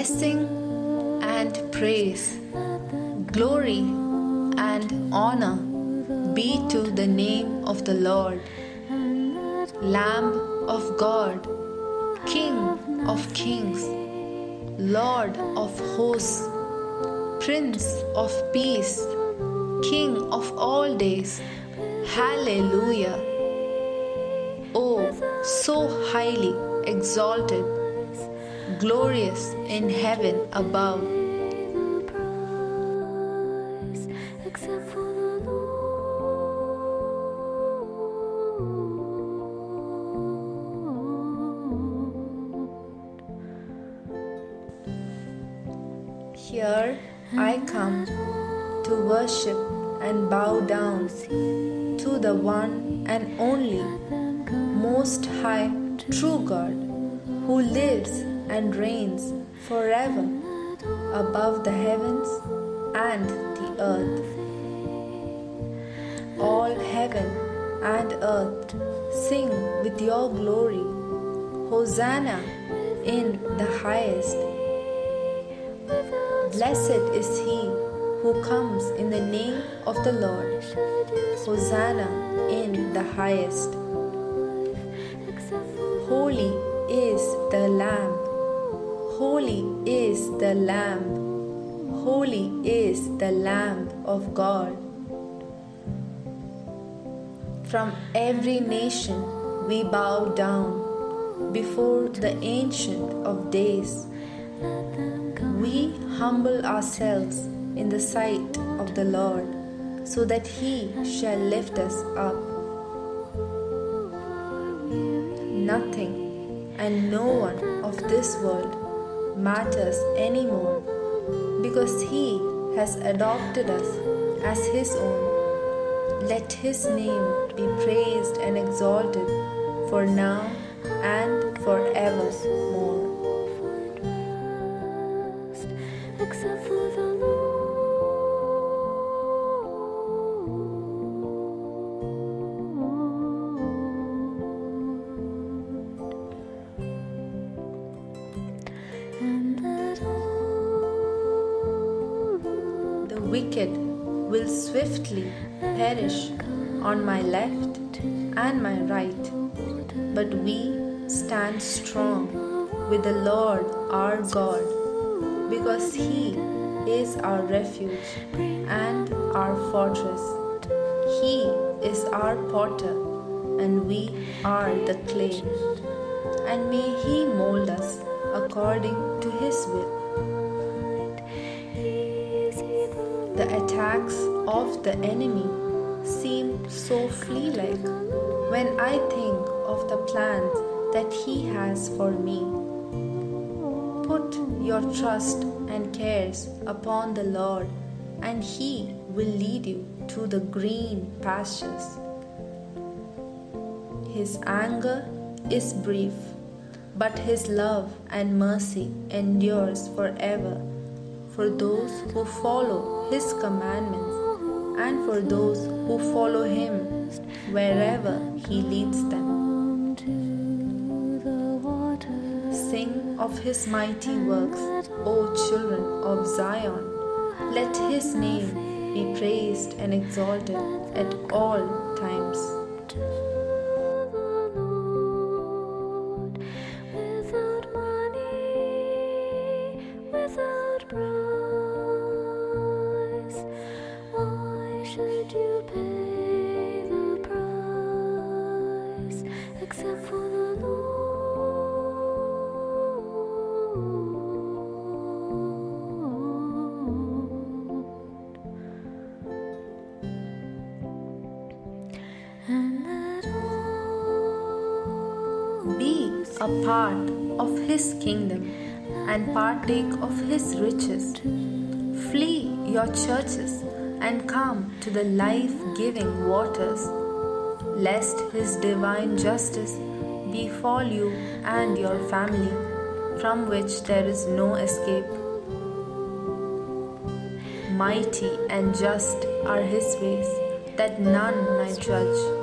Blessing and praise, glory and honor be to the name of the Lord, Lamb of God, King of kings, Lord of hosts, Prince of peace, King of all days. Hallelujah. Oh, so highly exalted, glorious in heaven above. Here I come to worship and bow down to the one and only Most High True God who lives and reigns forever above the heavens and the earth. All heaven and earth sing with your glory. Hosanna in the highest. Blessed is he who comes in the name of the Lord. Hosanna in the highest. Holy is the Lamb. Holy is the Lamb. Holy is the Lamb of God. From every nation we bow down before the Ancient of Days. We humble ourselves in the sight of the Lord, so that He shall lift us up. Nothing and no one of this world matters anymore because He has adopted us as His own. Let His name be praised and exalted for now and forevermore. Except for the Lord. Wicked will swiftly perish on my left and my right, but we stand strong with the Lord our God, because He is our refuge and our fortress. He is our potter, and we are the clay. And may He mold us according to His will. The attacks of the enemy seem so flea like when I think of the plans that he has for me. Put your trust and cares upon the Lord, and he will lead you to the green pastures. His anger is brief, but his love and mercy endures forever for those who follow his commandments and for those who follow him wherever he leads them. Sing of his mighty works, O children of Zion. Let his name be praised and exalted at all times. A part of his kingdom and partake of his riches. Flee your churches and come to the life giving waters, lest his divine justice befall you and your family, from which there is no escape. Mighty and just are his ways, that none might judge,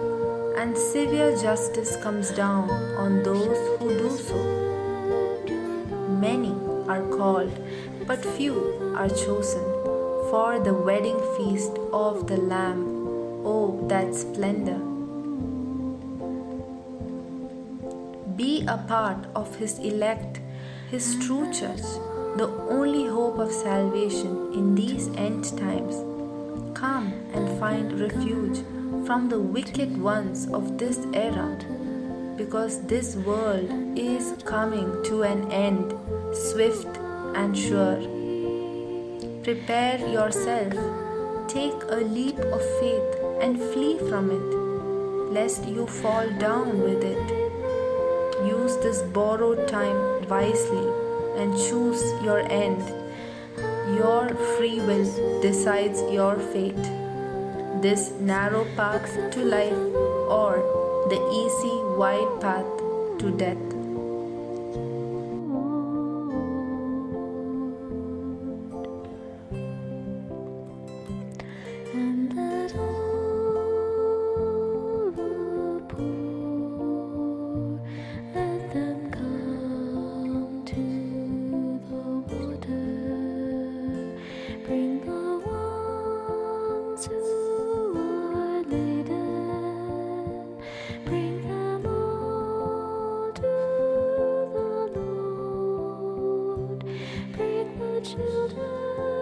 and severe justice comes down on those who do so. Many are called, but few are chosen for the wedding feast of the Lamb. Oh, that splendor! Be a part of His elect, His true church, the only hope of salvation in these end times. Come and find refuge from the wicked ones of this era, because this world is coming to an end, swift and sure. Prepare yourself, take a leap of faith and flee from it, lest you fall down with it. Use this borrowed time wisely and choose your end. Your free will decides your fate. This narrow path to life or the easy, wide path to death. children.